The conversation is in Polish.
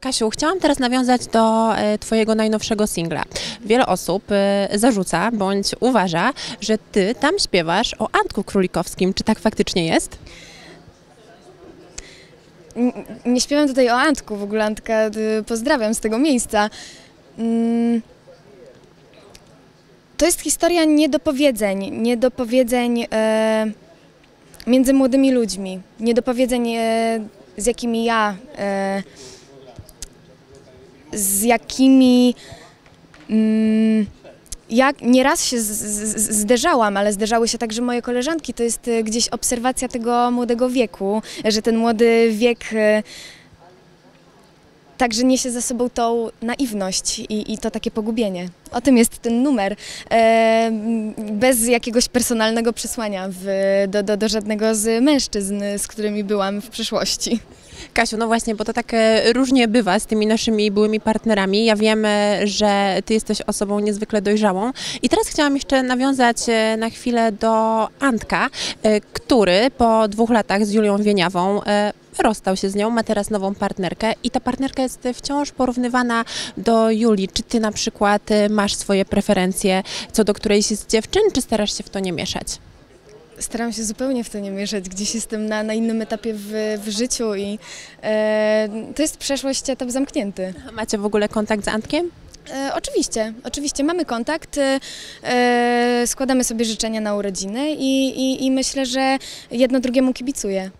Kasiu, chciałam teraz nawiązać do e, Twojego najnowszego singla. Wiele osób e, zarzuca bądź uważa, że Ty tam śpiewasz o Antku Królikowskim. Czy tak faktycznie jest? N- Nie śpiewam tutaj o Antku, w ogóle Antka y, pozdrawiam z tego miejsca. Mm. To jest historia niedopowiedzeń, niedopowiedzeń e, między młodymi ludźmi, niedopowiedzeń, e, z jakimi ja, e, z jakimi mm, ja nieraz się z, z, zderzałam, ale zderzały się także moje koleżanki. To jest e, gdzieś obserwacja tego młodego wieku, że ten młody wiek e, także niesie za sobą tą naiwność i, i to takie pogubienie. O tym jest ten numer, e, bez jakiegoś personalnego przesłania w, do, do, do żadnego z mężczyzn, z którymi byłam w przeszłości. Kasiu, no właśnie, bo to tak e, różnie bywa z tymi naszymi byłymi partnerami. Ja wiem, e, że Ty jesteś osobą niezwykle dojrzałą. I teraz chciałam jeszcze nawiązać e, na chwilę do Antka, który po dwóch latach z Julią Wieniawą rozstał się z nią, ma teraz nową partnerkę i ta partnerka jest wciąż porównywana do Julii. Czy Ty na przykład e, masz swoje preferencje co do którejś z dziewczyn, czy starasz się w to nie mieszać? Staram się zupełnie w to nie mieszać, gdzieś jestem na, na innym etapie w, w życiu i e, to jest przeszłość, etap zamknięty. Macie w ogóle kontakt z Antkiem? E, oczywiście, oczywiście mamy kontakt, e, składamy sobie życzenia na urodziny i, i, i myślę, że jedno drugiemu kibicuje.